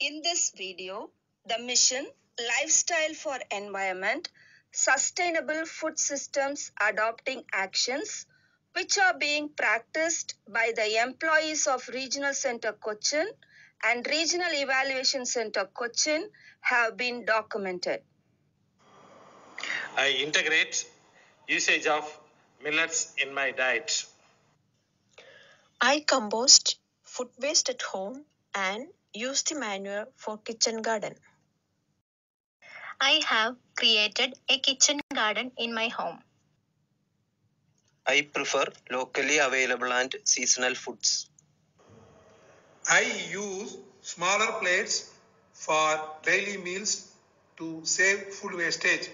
In this video, the mission Lifestyle for Environment Sustainable Food Systems Adopting Actions, which are being practiced by the employees of Regional Center Cochin and Regional Evaluation Center Cochin, have been documented. I integrate usage of millets in my diet. I compost food waste at home and use the manure for kitchen garden. I have created a kitchen garden in my home. I prefer locally available and seasonal foods. I use smaller plates for daily meals to save food wastage.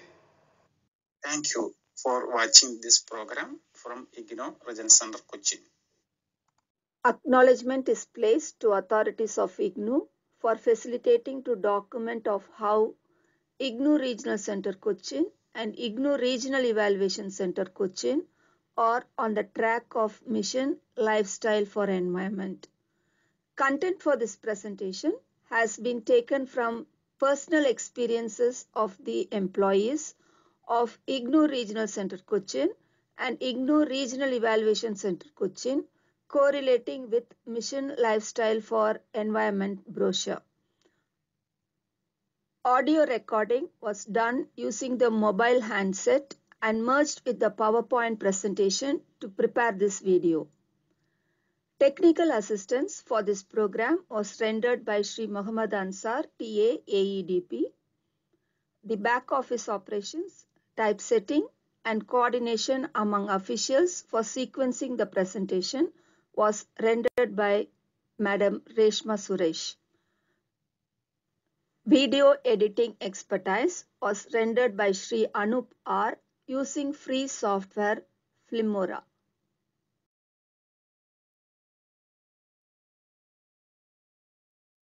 Thank you for watching this program from IGNOU Region Center Cochin. Acknowledgement is placed to authorities of IGNOU for facilitating to document of how IGNOU Regional Center Cochin and IGNOU Regional Evaluation Center Cochin are on the track of mission Lifestyle for Environment. Content for this presentation has been taken from personal experiences of the employees of IGNOU Regional Center Cochin and IGNOU Regional Evaluation Center Cochin correlating with Mission Lifestyle for Environment brochure. Audio recording was done using the mobile handset and merged with the PowerPoint presentation to prepare this video. Technical assistance for this program was rendered by Sri Muhammad Ansar, TA AEDP. The back office operations, typesetting, and coordination among officials for sequencing the presentation was rendered by Madam Reshma Suresh. Video editing expertise was rendered by Sri Anup R using free software Filmora.